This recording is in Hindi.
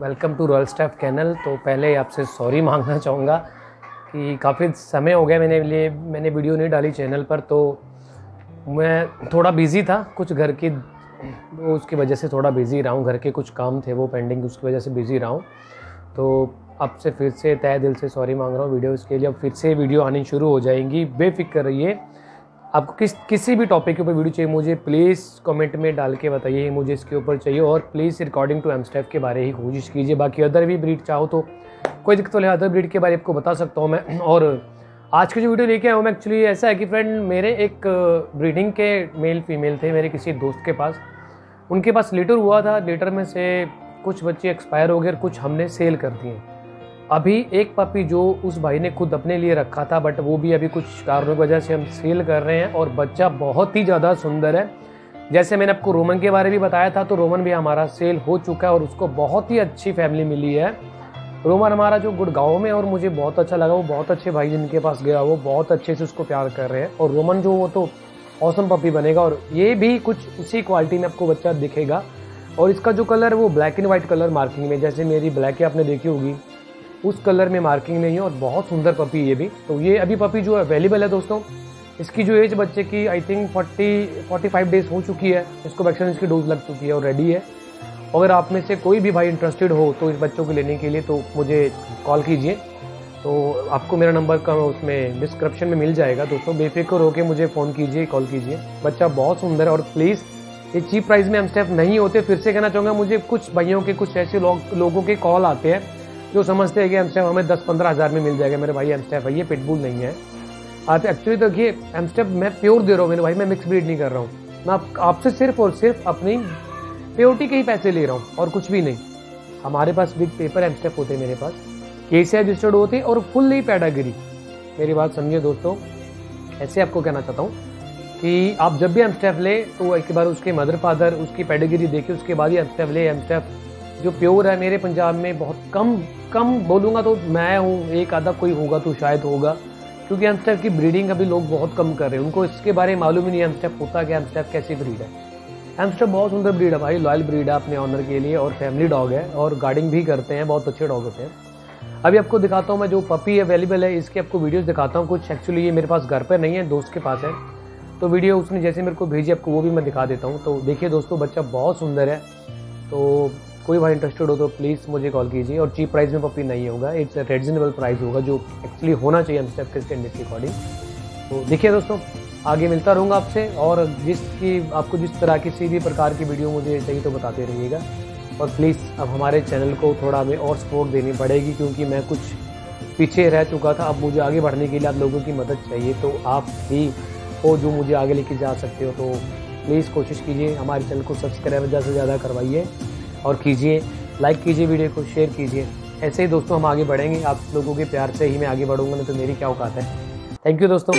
Welcome to royal staff channel तो पहले आपसे सॉरी मांगना चाहूँगा कि काफ़ी समय हो गया मैंने लिए, मैंने वीडियो नहीं डाली चैनल पर तो मैं थोड़ा बिज़ी था कुछ घर की उसकी वजह से थोड़ा बिज़ी रहा हूँ, घर के कुछ काम थे वो पेंडिंग उसकी वजह से बिज़ी रहा हूँ। तो अब से फिर से तय दिल से सॉरी मांग रहा हूँ वीडियो इसके लिए, अब फिर से वीडियो आनी शुरू हो जाएँगी। बेफिक्र रहिए आपको किस, किसी भी टॉपिक के ऊपर वीडियो चाहिए, मुझे प्लीज़ कमेंट में डाल के बताइए मुझे इसके ऊपर चाहिए और प्लीज़ रिकॉर्डिंग टू एमस्टेफ के बारे ही कोशिश कीजिए। बाकी अदर भी ब्रीड चाहो तो कोई दिक्कत नहीं अदर ब्रीड के बारे में आपको बता सकता हूँ मैं। और आज की जो वीडियो लेके आया हूँ मैं एक्चुअली ऐसा है कि फ्रेंड मेरे एक ब्रीडिंग के मेल फीमेल थे मेरे किसी दोस्त के पास। उनके पास लेटर हुआ था लेटर में से कुछ बच्चे एक्सपायर हो गए और कुछ हमने सेल कर दिए। अभी एक पपी जो उस भाई ने खुद अपने लिए रखा था बट वो भी अभी कुछ कारणों की वजह से हम सेल कर रहे हैं और बच्चा बहुत ही ज़्यादा सुंदर है। जैसे मैंने आपको रोमन के बारे में बताया था तो रोमन भी हमारा सेल हो चुका है और उसको बहुत ही अच्छी फैमिली मिली है। रोमन हमारा जो गुड़गांव में और मुझे बहुत अच्छा लगा, वो बहुत अच्छे भाई जिनके पास गया, वो बहुत अच्छे से उसको प्यार कर रहे हैं। और रोमन जो वो तो औसम पपी बनेगा और ये भी कुछ उसी क्वालिटी में आपको बच्चा दिखेगा। और इसका जो कलर है, वो black and white colour marking में जैसे मेरी ब्लैक है आपने देखी होगी। उस कलर में मार्किंग नहीं है और बहुत सुंदर पपी ये भी। तो ये अभी पपी जो अवेलेबल है दोस्तों, इसकी जो एज बच्चे की I think forty forty five days हो चुकी है, इसको वैक्सीन इसकी डोज लग चुकी है और रेडी है। अगर आप में से कोई भी भाई इंटरेस्टेड हो तो इस बच्चों को लेने के लिए तो मुझे कॉल कीजिए। तो आपको मेरा नंबर का उसमें डिस्क्रिप्शन में मिल जाएगा दोस्तों। बेफिक्र होकर मुझे फ़ोन कीजिए कॉल कीजिए। बच्चा बहुत सुंदर है और प्लीज़ ये चीप प्राइस में हम स्टेप नहीं होते। फिर से कहना चाहूँगा, मुझे कुछ भाइयों के, कुछ ऐसे लोग, लोगों के कॉल आते हैं। जो समझते हैं कि एमस्टेप हमें दस पंद्रह हज़ार में मिल जाएगा? मेरे भाई एमस्टेप है, ये पिटबुल नहीं है। आप एक्चुअली तो देखिए एमस्टेप मैं प्योर दे रहा हूँ, मेरे भाई, मैं मिक्स ब्रीड नहीं कर रहा हूँ। मैं आपसे सिर्फ़ और सिर्फ़ अपनी प्योरिटी के ही पैसे ले रहा हूँ और कुछ भी नहीं। हमारे पास बिग पेपर एमस्टेप होते हैं मेरे पास। केसी रजिस्टर्ड होते और फुल्ली पैडागिरी मेरी बात समझिए दोस्तों। ऐसे आपको कहना चाहता हूँ कि आप जब भी एमस्टेप ले तो एक बार उसके मदर फादर उसकी पैडागिरी देखिए, उसके बाद ही एमस्टेप ले एमस्टेप जो प्योर है मेरे पंजाब में, बहुत कम कम बोलूँगा तो मैं हूँ, एक आधा कोई होगा तो शायद होगा। क्योंकि एमस्टेप की ब्रीडिंग अभी लोग बहुत कम कर रहे हैं। उनको इसके बारे में मालूम ही नहीं एमस्टेप होता क्या एमस्टेप कैसी ब्रीड है। एमस्टेप बहुत सुंदर ब्रीड है भाई लॉयल ब्रीड है अपने ऑनर के लिए और फैमिली डॉग है और गार्डिंग भी करते हैं, बहुत अच्छे डॉग होते हैं। अभी आपको दिखाता हूँ मैं जो पपी अवेलेबल है, इसके आपको वीडियोस दिखाता हूँ कुछ। एक्चुअली ये मेरे पास घर पर नहीं है, दोस्त के पास है। तो वीडियो उसने जैसे मेरे को भेजी, आपको वो भी मैं दिखा देता हूँ। तो देखिए दोस्तों, बच्चा बहुत सुंदर है। तो कोई भाई इंटरेस्टेड हो तो प्लीज़ मुझे कॉल कीजिए और चीप प्राइस में पपी नहीं होगा। इट्स रिजनेबल प्राइस होगा जो एक्चुअली होना चाहिए हम स्टेप के स्टैंडर्ड के अकॉर्डिंग तो देखिए दोस्तों, आगे मिलता रहूँगा आपसे और जिसकी आपको जिस तरह की सीधी प्रकार की वीडियो मुझे चाहिए तो बताते रहिएगा। और प्लीज़ अब हमारे चैनल को थोड़ा हमें और सपोर्ट देनी पड़ेगी क्योंकि मैं कुछ पीछे रह चुका था। अब मुझे आगे बढ़ने के लिए आप लोगों की मदद चाहिए तो आप भी हो जो मुझे आगे लेके जा सकते हो। तो प्लीज़ कोशिश कीजिए, हमारे चैनल को सब्सक्राइब ज़्यादा से ज़्यादा करवाइए। और कीजिए लाइक कीजिए वीडियो को शेयर कीजिए। ऐसे ही दोस्तों हम आगे बढ़ेंगे। आप लोगों के प्यार से ही मैं आगे बढ़ूँगा, नहीं तो मेरी क्या औकात है? थैंक यू दोस्तों।